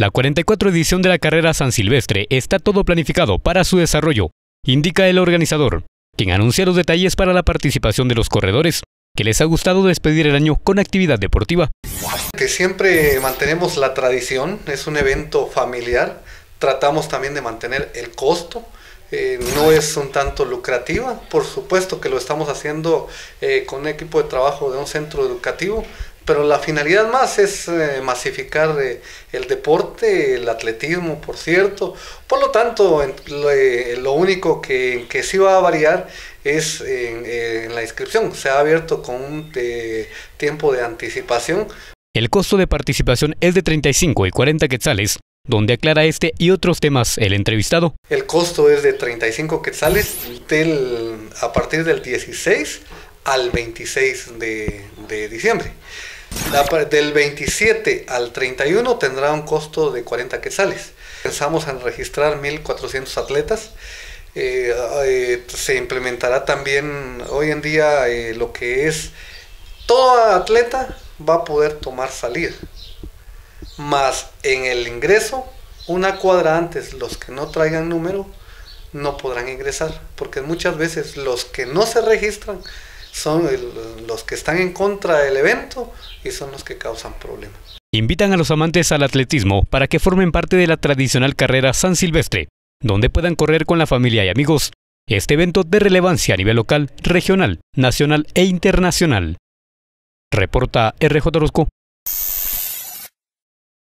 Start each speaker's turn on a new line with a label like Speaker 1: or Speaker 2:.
Speaker 1: La 44 edición de la carrera San Silvestre está todo planificado para su desarrollo, indica el organizador, quien anuncia los detalles para la participación de los corredores, que les ha gustado despedir el año con actividad deportiva.
Speaker 2: Que siempre mantenemos la tradición, es un evento familiar, tratamos también de mantener el costo, eh, no es un tanto lucrativa, por supuesto que lo estamos haciendo eh, con un equipo de trabajo de un centro educativo, pero la finalidad más es eh, masificar eh, el deporte, el atletismo, por cierto. Por lo tanto, eh, lo, único que, que, sí va a variar es en, la inscripción. Se ha abierto con un tiempo de anticipación.
Speaker 1: El costo de participación es de 35 y 40 quetzales, donde aclara este y otros temas el entrevistado.
Speaker 2: El costo es de 35 quetzales del, a partir del 16 al 26 de, de diciembre. Del 27 al 31 tendrá un costo de 40 quetzales. Pensamos en registrar 1.400 atletas. Eh, eh, se implementará también hoy en día eh, lo que es todo atleta va a poder tomar salir. Más en el ingreso, una cuadra antes, los que no traigan número no podrán ingresar, porque muchas veces los que no se registran son los que están en contra del evento y son los que causan problemas.
Speaker 1: Invitan a los amantes al atletismo para que formen parte de la tradicional carrera San Silvestre, donde puedan correr con la familia y amigos. Este evento de relevancia a nivel local, regional, nacional e internacional. Reporta RJ Orozco.